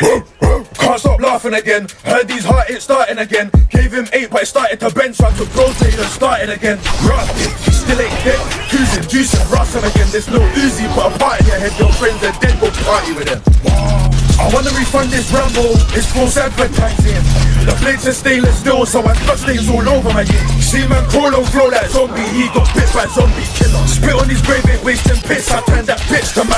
Can't stop laughing again. Heard these heart hits starting again. Gave him eight, but it started to bend. So I took rotate and started again. Rough, still ain't dead. Cruising, juicing, rusting again. This little Uzi but a part in your head. Your friends are dead, go party with them. I wanna refund this Rambo, it's false advertising. The plates are stainless steel, so I got things all over my gear. See man crawl on floor like zombie, he got bit by zombie killer. Spit on his grave, ain't wasting piss. I turned that bitch to